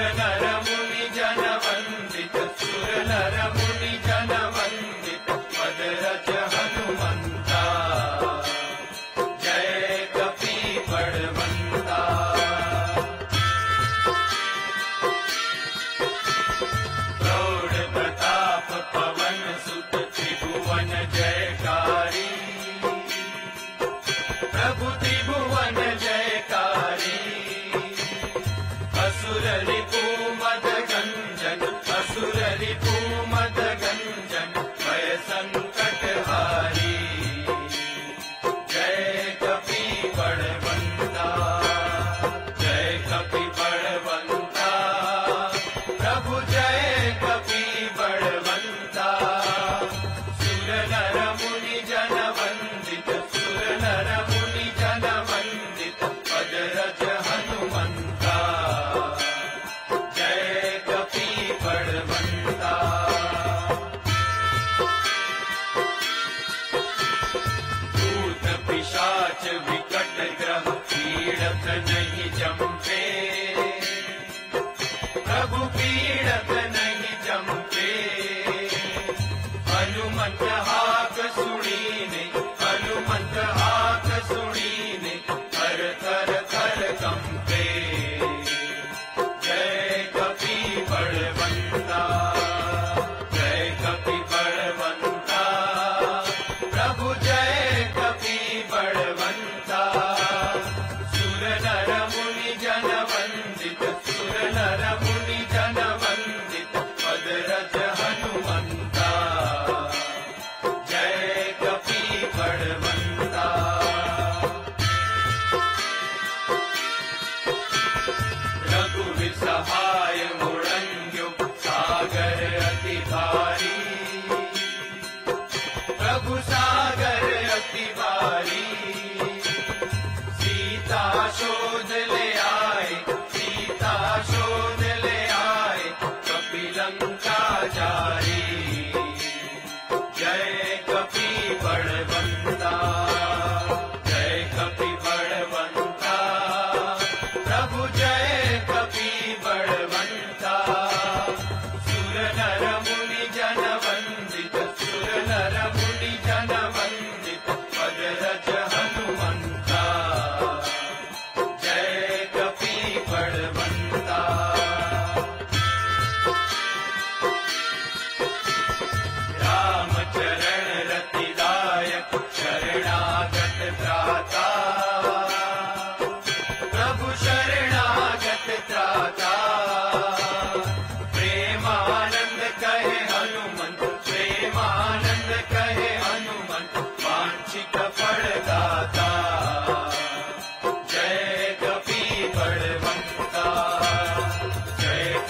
Hare to be प्रभु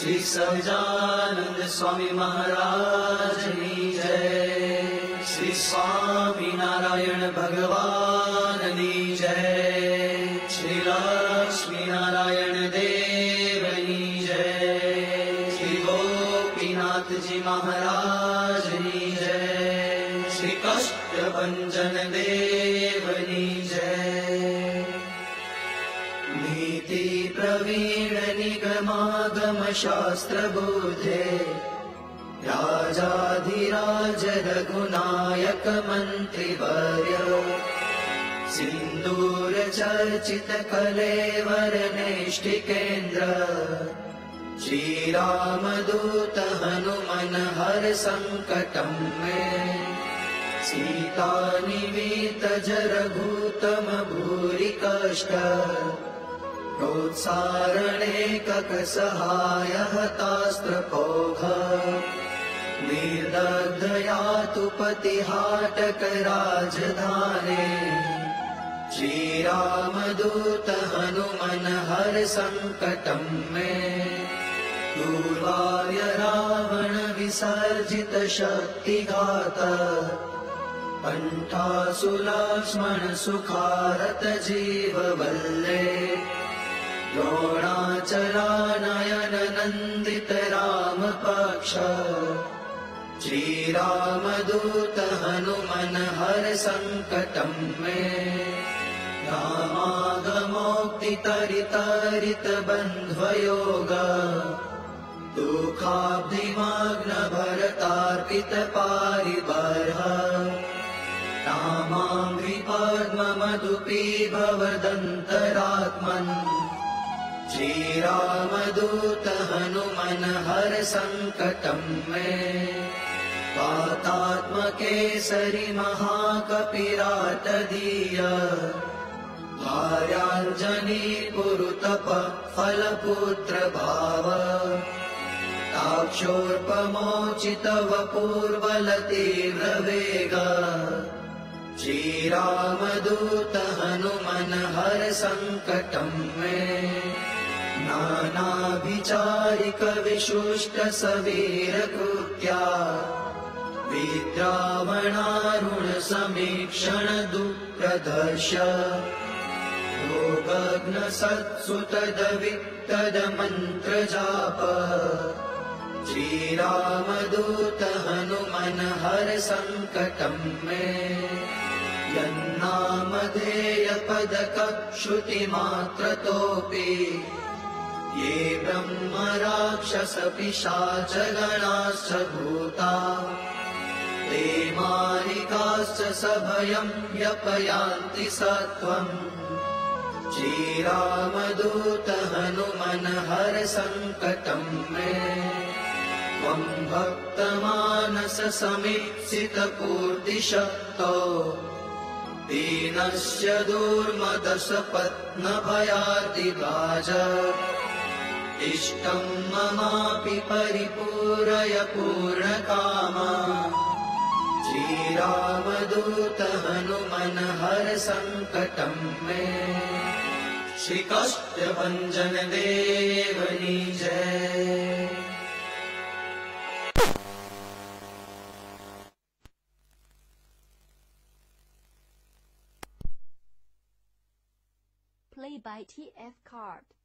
श्री सजानंद स्वामी महाराज जय। श्री स्वामी नारायण भगवान नीति प्रवीण निगमागम शास्त्र बोधे राजाधिराज रघुनायक मन्त्रिवर्य सिन्दूर चर्चित कलेवर नेष्टिकेन्द्र श्रीरामदूत हनुमन हर सङ्कटम् मे। सीता निवीत जरभूतम भूरि कष्ट प्रोत्सारणे ककसहाय हतास्त्रपौघ निर्दग्धयातु पतिहाटक राजधाने श्रीरामदूत हनुमन हर सङ्कटम् मे। दूर्वाय रावण विसर्जित शक्तिघात कण्ठासुलक्ष्मण सुखारत जीव वल्ले द्रोणाचलानयन नन्दित राम पक्ष श्रीरामदूत हनुमन हर सङ्कटम् मे रामागमोक्तितरितरित बन्ध्वयोग दुःखाब्धिमग्न भरतार्पित पारिबर्ह रामाङ्घ्रिपद्ममधुपी भवदन्तरात्मन् श्रीरामदूत हनुमन हर सङ्कटम् मे पातात्मकेसरि महाकपिराटदीय भार्याञ्जनी पुरुतप फलपुत्र भाव ताक्षोर्पमोचितव पूर्वलतीव्रवेग श्रीरामदूत हनुमन हर सङ्कटम् मे नानाभिचारिक विशुष्ट सवीरकृत्या विद्रावणारुण समीक्षण दुःप्रदर्श भोगग्न सत्सुतदवित्तद मन्त्रजाप श्रीरामदूत हनुमन हर सङ्कटम् मे यन्नामधेयपदकश्रुतिमात्रतोऽपि ये ब्रह्म राक्षस पिशाच गणाश्च भूता। ते मालिकाश्च सभयं व्यपयान्ति सत्त्वम् श्रीरामदूत हनुमन हर सङ्कटं मे। त्वं भक्तमानस समीक्षितपूर्तिशक्तो दीनस्य दुर्मदशपत्नभयादिराज इष्टं ममापि परिपूरय पूर्णकामा। श्रीरामदूत हनुमन हर सङ्कटं मे। श्रीकाष्ठभञ्जन देवनी जय by TF Card.